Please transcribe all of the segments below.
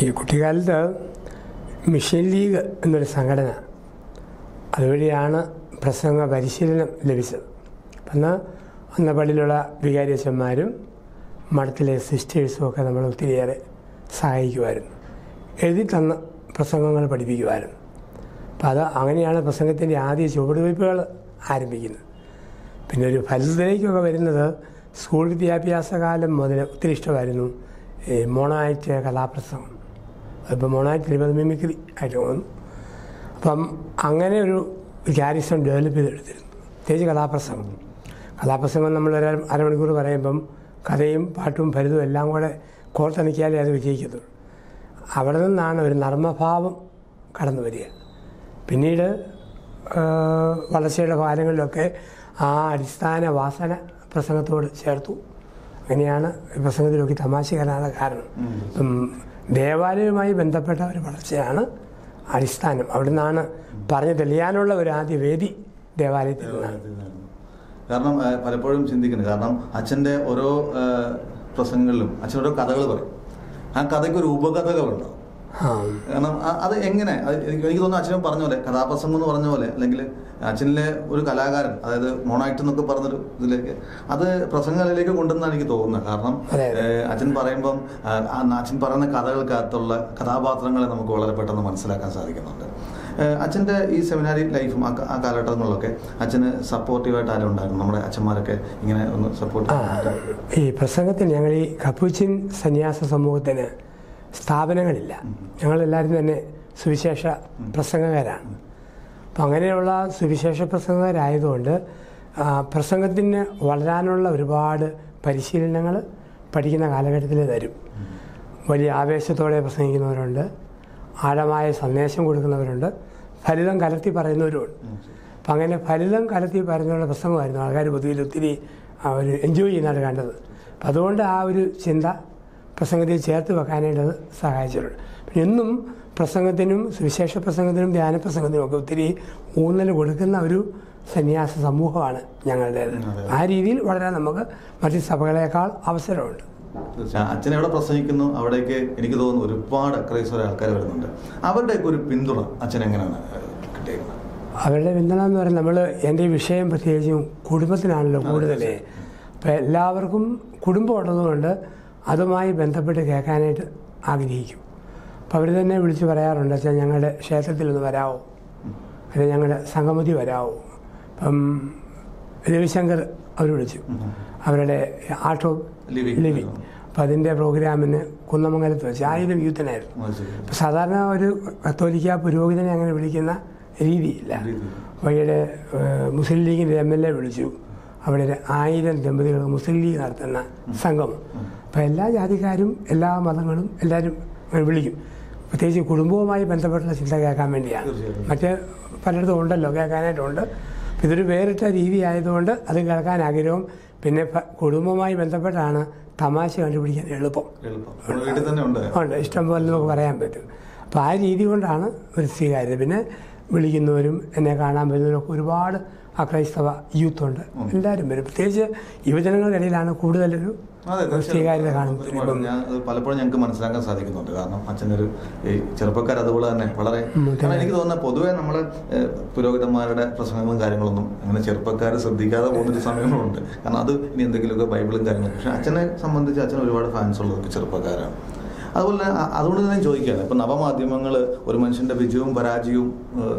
ഈ കുട്ടിക്കാലത്ത് mission league എന്നൊരു സംഘടന അതുവഴിയാണ് പ്രസംഗ പരിശീലനം ലഭിച്ചത്. അന്ന് അന്ന് പള്ളിയിലുള്ള വികാരിയച്ഛന്മാരും മഠത്തിലെ സിസ്റ്റേഴ്സും ഒക്കെ നമ്മൾ ഒത്തിരിയേറെ സഹായിക്കുമായിരുന്നു. എഴുതി തന്ന പ്രസംഗങ്ങൾ പഠിപ്പിക്കുമായിരുന്നു. അപ്പം അത് അങ്ങനെയാണ് പ്രസംഗത്തിന്റെ ആദ്യ ചുവടുവയ്പ്പുകൾ ആരംഭിക്കുന്നത്. പിന്നെ ഒരു ഫലത്തിലേക്കൊക്കെ വരുന്നത് സ്കൂൾ വിദ്യാഭ്യാസ കാലം മുതൽ ഒത്തിരി ഇഷ്ടമായിരുന്നു മോണായിട്ട് കഥാപ്രസംഗം അതിപ്പോൾ മോണാറ്റ് ഇരുപത് മിമിക്രി ആയിട്ട് തോന്നുന്നു അപ്പം അങ്ങനെ ഒരു ക്യാരിസം ഡെവലപ്പ് ചെയ്തെടുത്തിരുന്നു. പ്രത്യേകിച്ച് കഥാപ്രസംഗം. കഥാപ്രസംഗം നമ്മൾ ഒരു അരമണിക്കൂർ പറയുമ്പം കഥയും പാട്ടും ഫലിതും എല്ലാം കൂടെ കോർത്തണിക്കാലേ അത് വിജയിക്കത്തുള്ളൂ. അവിടെ നിന്നാണ് ഒരു നർമ്മഭാവം കടന്നു വരിക. പിന്നീട് വളർച്ചയുടെ കാലങ്ങളിലൊക്കെ ആ അടിസ്ഥാന വാസന പ്രസംഗത്തോട് ചേർത്തു. അങ്ങനെയാണ് പ്രസംഗത്തിലൊക്കെ തമാശ കാരണം. ഇപ്പം ദേവാലയവുമായി ബന്ധപ്പെട്ട ഒരു വളർച്ചയാണ് അടിസ്ഥാനം. അവിടുന്നാണ് പറഞ്ഞു തെളിയാനുള്ള ഒരു ആദ്യ വേദി ദേവാലയത്തിൽ കാരണം പലപ്പോഴും ചിന്തിക്കുന്നത് കാരണം അച്ഛന്റെ ഓരോ പ്രസംഗങ്ങളിലും അച്ഛൻ ഓരോ കഥകൾ പറയും. ആ കഥയ്ക്ക് ഒരു ഉപകഥകളുണ്ടാവും. കാരണം അത് എങ്ങനെ? എനിക്ക് തോന്നുന്നു അച്ഛനും പറഞ്ഞ പോലെ കഥാപ്രസംഗം എന്ന് പറഞ്ഞ പോലെ അല്ലെങ്കിൽ അച്ഛനിലെ ഒരു കലാകാരൻ അതായത് മോണാക്ട് എന്നൊക്കെ പറഞ്ഞൊരു ഇതിലേക്ക് അത് പ്രസംഗങ്ങളിലേക്ക് കൊണ്ടുവന്നാണ് എനിക്ക് തോന്നുന്നത്. കാരണം. അച്ഛൻ പറയുമ്പം അച്ഛൻ പറയുന്ന കഥകൾക്കകത്തുള്ള കഥാപാത്രങ്ങളെ നമുക്ക് വളരെ പെട്ടെന്ന് മനസ്സിലാക്കാൻ സാധിക്കുന്നുണ്ട്. അച്ഛന്റെ ഈ സെമിനാരി ലൈഫും ആ കാലഘട്ടങ്ങളിലൊക്കെ അച്ഛന് സപ്പോർട്ടീവായിട്ട് ആരും ഉണ്ടായിരുന്നു. നമ്മുടെ അച്ഛന്മാരൊക്കെ ഇങ്ങനെ ഒന്ന് സപ്പോർട്ട് ഈ പ്രസംഗത്തിൽ ഞങ്ങൾ ഈ കപ്പൂച്ചിൻ സന്യാസ സമൂഹത്തിന് സ്ഥാപനങ്ങളില്ല. ഞങ്ങളെല്ലാവരും തന്നെ സുവിശേഷ പ്രസംഗകരാണ്. അപ്പം അങ്ങനെയുള്ള സുവിശേഷ പ്രസംഗകരായതുകൊണ്ട് പ്രസംഗത്തിന് വളരാനുള്ള ഒരുപാട് പരിശീലനങ്ങൾ പഠിക്കുന്ന കാലഘട്ടത്തിൽ തരും വലിയ ആവേശത്തോടെ പ്രസംഗിക്കുന്നവരുണ്ട്. ആഴമായ സന്ദേശം കൊടുക്കുന്നവരുണ്ട്. ഫലിതം കലർത്തി പറയുന്നവരുമുണ്ട്. അപ്പം അങ്ങനെ ഫലിതം കലർത്തി പറയുന്നവരുടെ പ്രസംഗമായിരുന്നു. ആൾക്കാർ പൊതുവിൽ ഒത്തിരി അവർ എൻജോയ് ചെയ്യുന്നതാണ് കണ്ടത്. അപ്പം അതുകൊണ്ട് ആ ഒരു ചിന്ത പ്രസംഗത്തിൽ ചേർത്ത് വെക്കാനായിട്ട് അത് സഹായിച്ചിട്ടുണ്ട്. പിന്നെ എന്നും പ്രസംഗത്തിനും സുവിശേഷ പ്രസംഗത്തിനും ധ്യാന പ്രസംഗത്തിനും ഒക്കെ ഒത്തിരി ഊന്നൽ കൊടുക്കുന്ന ഒരു സന്യാസ സമൂഹമാണ് ഞങ്ങളുടേത്. ആ രീതിയിൽ വളരെ നമുക്ക് മറ്റ് സഭകളേക്കാൾ അവസരമുണ്ട്. അച്ഛൻ എവിടെ പ്രസംഗിക്കുന്നു? അവിടേക്ക് എനിക്ക് തോന്നുന്നു ഒരുപാട് ക്രൈസ്തവ ആൾക്കാർ വരുന്നുണ്ട്. അവരുടെ ഒരു പിന്തുണ അച്ഛൻ എങ്ങനെയാണ് അവരുടെ പിന്തുണ എന്ന് പറയുന്നത് നമ്മൾ എന്റെ വിഷയം പ്രത്യേകിച്ചും കുടുംബത്തിനാണല്ലോ കൂടുതൽ അപ്പം എല്ലാവർക്കും കുടുംബം ഉള്ളതുകൊണ്ട് അതുമായി ബന്ധപ്പെട്ട് കേൾക്കാനായിട്ട് ആഗ്രഹിക്കും. അപ്പോൾ അവർ തന്നെ വിളിച്ച് പറയാറുണ്ട് വെച്ചാൽ ഞങ്ങളുടെ ക്ഷേത്രത്തിൽ ഒന്ന് വരാവോ? അല്ലെങ്കിൽ ഞങ്ങളുടെ സംഗമതി വരാവോ? അപ്പം രവിശങ്കർ അവർ വിളിച്ചു. അവരുടെ ആർട്ട് ഓഫ് ലിവിങ്. ലിവിങ് അപ്പം അതിന്റെ പ്രോഗ്രാമിന് കുന്നമംഗലത്ത് വെച്ച് ആയിരം യൂത്തിനായിരുന്നു. അപ്പം സാധാരണ ഒരു കത്തോലിക്ക പുരോഹിതനെ അങ്ങനെ വിളിക്കുന്ന രീതിയില്ല. രീതി. വഴിയുടെ മുസ്ലിം ലീഗിന്റെ എം എൽ എ വിളിച്ചു. അവിടെ ഒരു ആയിരം ദമ്പതികൾ മുസ്ലിം ലീഗ് നടത്തുന്ന സംഘം. അപ്പം എല്ലാ ജാതിക്കാരും എല്ലാ മതങ്ങളും എല്ലാവരും വിളിക്കും. പ്രത്യേകിച്ച് കുടുംബവുമായി ബന്ധപ്പെട്ടുള്ള ചിന്ത കേൾക്കാൻ വേണ്ടിയാണ്. മറ്റ് പലയിടത്തും ഉണ്ടല്ലോ കേൾക്കാനായിട്ടുണ്ട്. ഇതൊരു വേറിട്ട രീതി ആയതുകൊണ്ട് അത് കേൾക്കാൻ ആഗ്രഹവും. പിന്നെ കുടുംബവുമായി ബന്ധപ്പെട്ടാണ് തമാശ കണ്ടുപിടിക്കാൻ എളുപ്പം. ഉണ്ട്. ഇഷ്ടം പോലെ നമുക്ക് പറയാൻ പറ്റും. അപ്പോൾ ആ രീതി കൊണ്ടാണ് ഒരു സ്വീകാര്യത. പിന്നെ വിളിക്കുന്നവരും എന്നെ കാണാൻ വരുന്നവരൊക്കെ ഒരുപാട് അക്രൈസ്തവ യൂത്തുണ്ട് എല്ലാവരും വരും. പ്രത്യേകിച്ച് യുവജനങ്ങളുടെ ഇടയിലാണ് കൂടുതലൊരു. സ്വീകാര്യത കാണുന്നത്. പലപ്പോഴും ഞങ്ങൾക്ക് മനസ്സിലാക്കാൻ സാധിക്കുന്നുണ്ട്. കാരണം അച്ഛനൊരു ചെറുപ്പക്കാർ അതുപോലെ തന്നെ വളരെ കാരണം എനിക്ക് തോന്നുന്നത് പൊതുവെ നമ്മൾ പുരോഹിതന്മാരുടെ പ്രസംഗങ്ങളും കാര്യങ്ങളൊന്നും അങ്ങനെ ചെറുപ്പക്കാർ ശ്രദ്ധിക്കാതെ പോകുന്നൊരു സമയങ്ങളുണ്ട്. കാരണം അത് ഇനി എന്തെങ്കിലുമൊക്കെ ബൈബിളും കാര്യങ്ങളും. പക്ഷെ അച്ഛനെ സംബന്ധിച്ച് അച്ഛൻ ഒരുപാട് ഫാൻസ് ഉള്ളതൊക്കെ ചെറുപ്പക്കാരാണ്. അതുപോലെ തന്നെ അതുകൊണ്ട് തന്നെ ചോദിക്കുകയാണ്. ഇപ്പൊ നവമാധ്യമങ്ങൾ ഒരു മനുഷ്യന്റെ വിജയവും പരാജയവും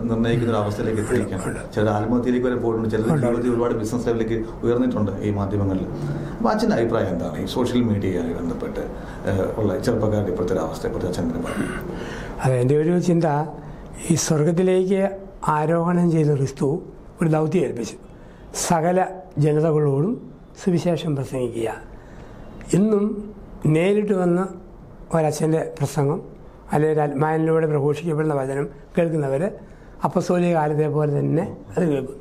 നിർണയിക്കുന്ന ഒരു അവസ്ഥയിലേക്ക് എത്തിയിരിക്കുകയാണ്. ചിലർ ആത്മഹത്യയിലേക്ക് വരെ പോയിട്ടുണ്ട്. ചിലർ ജീവിതത്തിൽ ഒരുപാട് ബിസിനസ് ലെവലിലേക്ക് ഉയർന്നിട്ടുണ്ട് ഈ മാധ്യമങ്ങളിൽ. അപ്പോൾ അച്ഛന്റെ അഭിപ്രായം എന്താണ്? ഈ സോഷ്യൽ മീഡിയയുമായി ബന്ധപ്പെട്ട് ഉള്ള ചെറുപ്പക്കാരുടെ ഇപ്പോഴത്തെ ഒരു അവസ്ഥയെക്കുറിച്ച് അച്ഛൻ പറഞ്ഞു അതെ അത് എന്റെ ഒരു ചിന്ത ഈ സ്വർഗത്തിലേക്ക് ആരോഹണം ചെയ്ത ക്രിസ്തു ഒരു ദൗത്യം ഏൽപ്പിച്ചു. സകല ജനതകളോടും സുവിശേഷം പ്രസംഗിക്കുക. ഇന്നും നേരിട്ട് വന്ന് ഒരച്ഛന്റെ പ്രസംഗം അല്ലെങ്കിൽ ആത്മാവിലൂടെ പ്രഘോഷിക്കപ്പെടുന്ന വചനം കേൾക്കുന്നവർ അപ്പസോലിയ കാലത്തെ പോലെ തന്നെ അത് കേൾക്കും.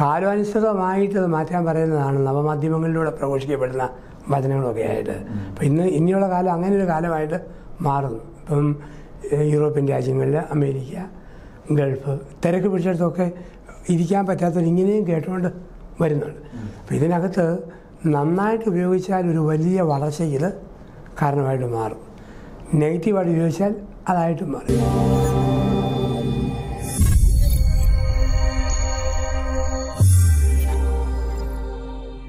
കാലാനുസൃതമായിട്ട് അത് മാറ്റാൻ പറയുന്നതാണ് നവമാധ്യമങ്ങളിലൂടെ പ്രഘോഷിക്കപ്പെടുന്ന വചനങ്ങളൊക്കെ ആയിട്ട് അപ്പം ഇന്ന് ഇനിയുള്ള കാലം അങ്ങനെ ഒരു കാലമായിട്ട് മാറുന്നു. ഇപ്പം യൂറോപ്യൻ രാജ്യങ്ങളിൽ അമേരിക്ക ഗൾഫ് തിരക്ക് പിടിച്ചിടത്തൊക്കെ ഇരിക്കാൻ പറ്റാത്തവർ ഇങ്ങനെയും കേട്ടുകൊണ്ട് വരുന്നുണ്ട്. അപ്പം ഇതിനകത്ത് നന്നായിട്ട് ഉപയോഗിച്ചാൽ ഒരു വലിയ വളർച്ചയ്ക്ക് ഇത് കാരണമായിട്ട് മാറും. നെഗറ്റീവായിട്ട് ഉപയോഗിച്ചാൽ അതായിട്ട് മാറും.